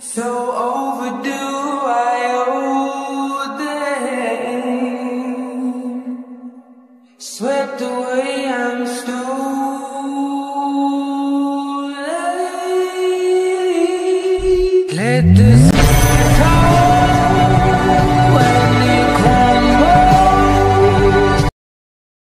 So overdue, I owe the hand. Swept away, I'm stolen. Let the